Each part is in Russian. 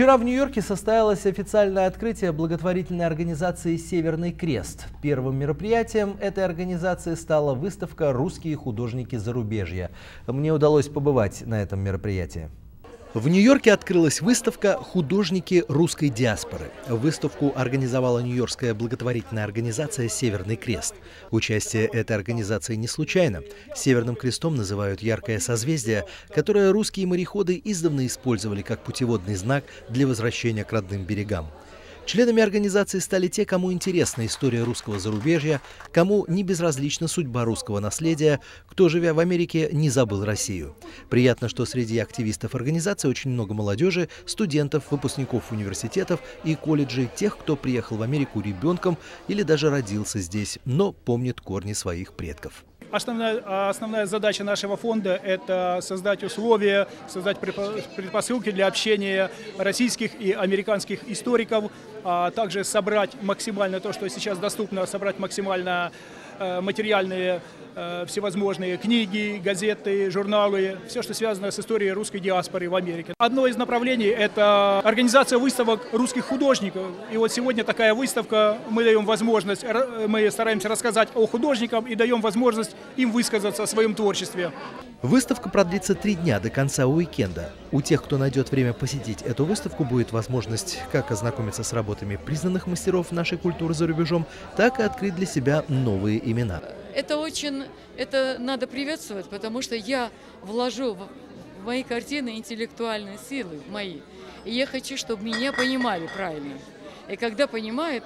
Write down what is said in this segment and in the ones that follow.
Вчера в Нью-Йорке состоялось официальное открытие благотворительной организации «Северный крест». Первым мероприятием этой организации стала выставка «Русские художники зарубежья». Мне удалось побывать на этом мероприятии. В Нью-Йорке открылась выставка «Художники русской диаспоры». Выставку организовала нью-йоркская благотворительная организация «Северный крест». Участие этой организации не случайно. Северным крестом называют яркое созвездие, которое русские мореходы издавна использовали как путеводный знак для возвращения к родным берегам. Членами организации стали те, кому интересна история русского зарубежья, кому не безразлична судьба русского наследия, кто, живя в Америке, не забыл Россию. Приятно, что среди активистов организации очень много молодежи, студентов, выпускников университетов и колледжей, тех, кто приехал в Америку ребенком или даже родился здесь, но помнит корни своих предков. Основная, основная задача нашего фонда – это создать условия, создать предпосылки для общения российских и американских историков, а также собрать максимально то, что сейчас доступно, собрать максимально материальные Э, всевозможные книги, газеты, журналы, все, что связано с историей русской диаспоры в Америке. Одно из направлений – это организация выставок русских художников. И вот сегодня такая выставка, мы даем возможность, мы стараемся рассказать о художниках и даем возможность им высказаться о своем творчестве. Выставка продлится три дня до конца уикенда. У тех, кто найдет время посетить эту выставку, будет возможность как ознакомиться с работами признанных мастеров нашей культуры за рубежом, так и открыть для себя новые имена. Это очень, это надо приветствовать, потому что я вложу в мои картины интеллектуальные силы мои. И я хочу, чтобы меня понимали правильно. И когда понимают,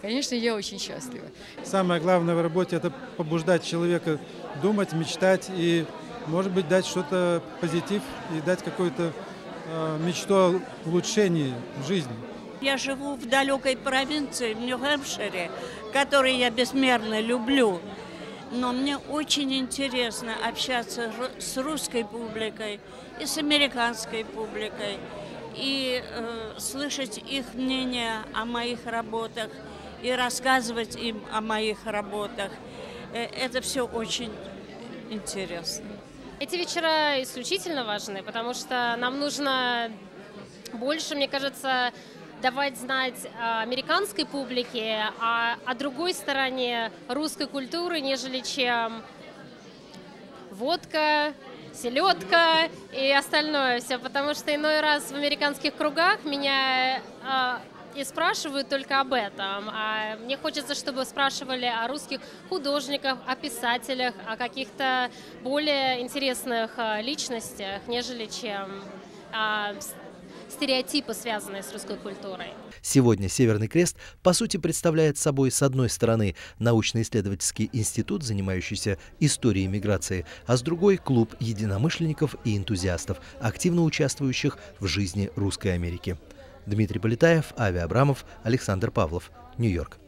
конечно, я очень счастлива. Самое главное в работе – это побуждать человека думать, мечтать и, может быть, дать что-то позитив и дать какую-то э, мечту о улучшении жизни. Я живу в далекой провинции, в Нью-Хэмпшире, который я безмерно люблю но мне очень интересно общаться с русской публикой и с американской публикой, и э, слышать их мнение о моих работах, и рассказывать им о моих работах. Э, это все очень интересно. Эти вечера исключительно важны, потому что нам нужно больше, мне кажется, давать знать а, американской публике о, о другой стороне русской культуры, нежели чем водка, селедка и остальное все, потому что иной раз в американских кругах меня а, и спрашивают только об этом. А мне хочется, чтобы спрашивали о русских художниках, о писателях, о каких-то более интересных а, личностях, нежели чем а, стереотипы, связанные с русской культурой. Сегодня Северный Крест, по сути, представляет собой, с одной стороны, научно-исследовательский институт, занимающийся историей миграции, а с другой – клуб единомышленников и энтузиастов, активно участвующих в жизни Русской Америки. Дмитрий Полетаев, Ави Абрамов, Александр Павлов, Нью-Йорк.